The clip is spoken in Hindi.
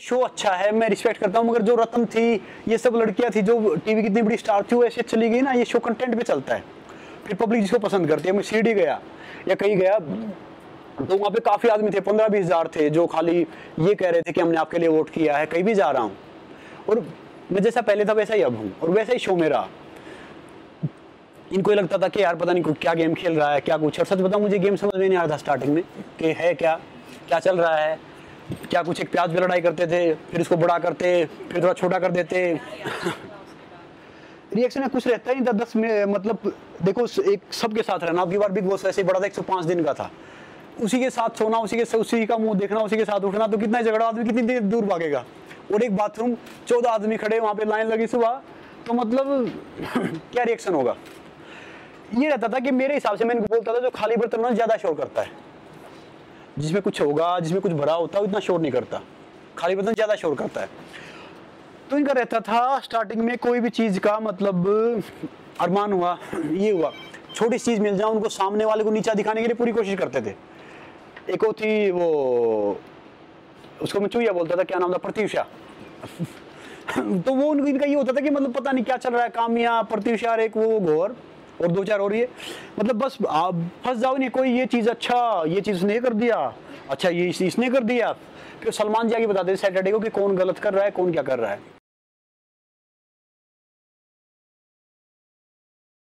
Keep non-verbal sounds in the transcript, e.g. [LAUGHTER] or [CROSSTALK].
शो अच्छा है, मैं रिस्पेक्ट करता हूँ, मगर जो रतन थी, ये सब लड़कियाँ थी, जो टीवी की इतनी बड़ी स्टार थी, वो ऐसे चली गई ना, ये शो कंटेंट पे चलता है। फिर पब्लिक जिसको पसंद करती है, मैं सीडी गया, या कहीं गया तो वहाँ पे काफ़ी आदमी थे पंद्रह बीस हज़ार थे, जो खाली ये कह रहे थे कि हमने आपके लिए वोट किया है, कहीं भी जा रहा हूँ। और मैं जैसा पहले था, वैसा ही अब हूँ, और वैसा ही शो मेरा इनको लगता था कि यार, पता नहीं क्या गेम खेल रहा है, क्या कुछ और सच बताऊँ, मुझे गेम समझ में नहीं आ रहा था स्टार्टिंग में, कि है क्या क्या चल रहा है क्या कुछ एक प्याज पे लड़ाई करते थे, फिर इसको बड़ा करते, फिर थोड़ा छोटा कर देते। [LAUGHS] रिएक्शन में कुछ रहता ही नहीं था, दस में मतलब देखो एक सबके साथ रहना, अब की बार बिग बॉस ऐसे ही बड़ा था, एक सौ पाँच दिन का था। उसी के साथ सोना, उसी के उसी का मुँह देखना, उसी के साथ उठना तो कितना झगड़ा, आदमी कितनी देर दूर भागेगा। और एक बाथरूम, चौदह आदमी खड़े, वहाँ पे लाइन लगी सुबह तो मतलब [LAUGHS] क्या रिएक्शन होगा? ये रहता था कि मेरे हिसाब से, मैं इनको बोलता था, जो खाली बर्तन ज़्यादा शोर करता है। जिसमें कुछ होगा, जिसमें कुछ भरा होता है इतना शोर नहीं करता। खाली बर्तन ज़्यादा शोर करता है। तो इनका रहता था स्टार्टिंग में कोई भी चीज़ का मतलब अरमान हुआ, ये हुआ। छोटी चीज़ मिल जाए, उनको सामने वाले को नीचा दिखाने के लिए पूरी कोशिश करते थे। एक वो थी वो, उसको मैं चूया बोलता था, क्या नाम था? प्रत्युषा। [LAUGHS] तो वो उनको इनका ये होता था कि मतलब पता नहीं क्या चल रहा है कामिया प्रत्युषा एक वो घोर। और दो चार हो रही है मतलब बस, आप फंस जाओ नहीं, कोई ये चीज़ अच्छा ये चीज़ उसने कर दिया। अच्छा ये इसने कर दिया। फिर सलमान जी आगे बताते दे सैटरडे को कि कौन गलत कर रहा है, कौन क्या कर रहा है।